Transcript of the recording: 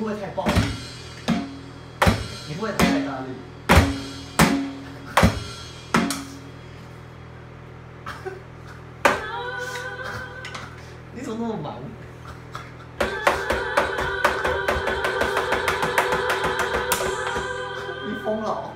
不会太暴力。你不会太大力。你怎么那么猛你疯了。